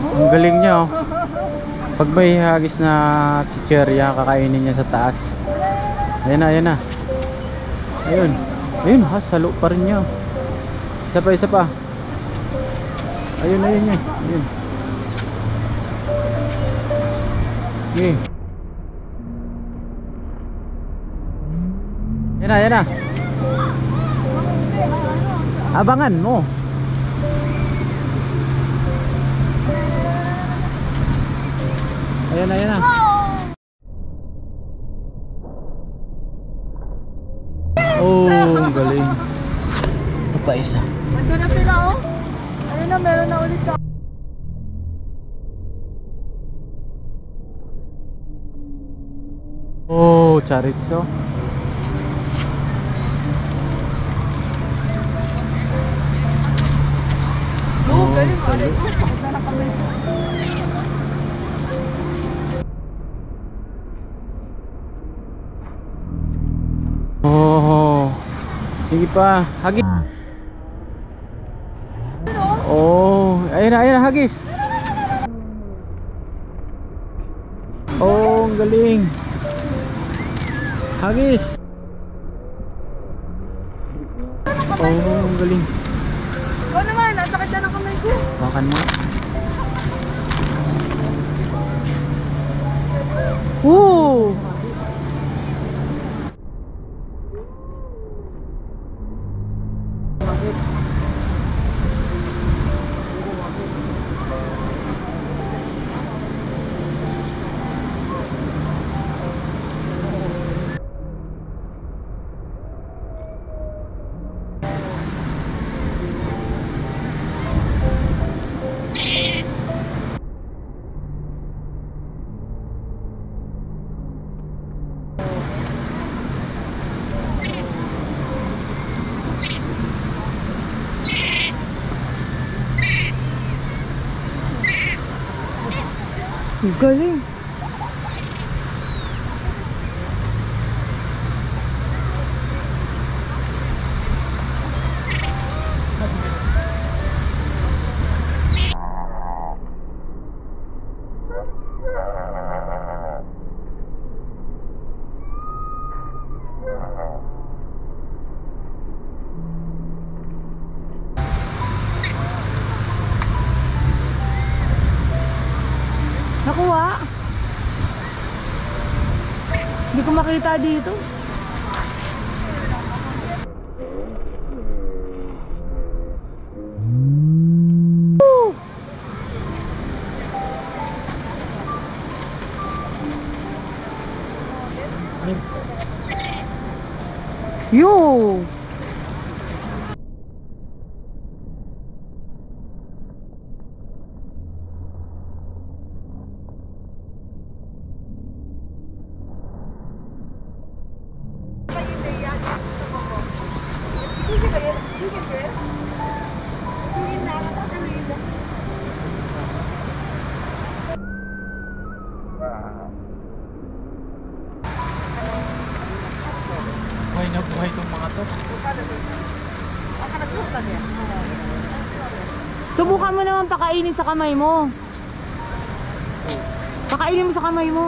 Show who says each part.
Speaker 1: Ang galing niya oh. Pag may hagis na chicherya, kakainin niya sa taas. Ayan na, ayan na. Ayun. Ayun, ha, salo pa rin niya. Isa pa, isa pa. Ayun, ayun niya. Ayun. Okay. Yan na, yan na. Abangan mo. Ayan na, ayan na. Oh, ang galing. Ito pa isa.
Speaker 2: Ando na sila oh. Ayun na, meron na ulit ka.
Speaker 1: Oh, chorizo.
Speaker 2: Oh, galing.
Speaker 1: salo.
Speaker 2: Aray
Speaker 1: Oh. Sige pa, hagis. Oh, ayun na, ayun na, hagis. Oh, ang galing. Hagis. Oh, ang galing.
Speaker 2: Ikaw naman, nasakit na ng kamay ko.
Speaker 1: Makan mo.
Speaker 2: Ang galing. Nakuha. Hindi ko makita dito. Woo!
Speaker 1: Buhay itong mga to.
Speaker 2: Subukan mo naman pakainin sa kamay mo. Pakainin mo sa kamay mo.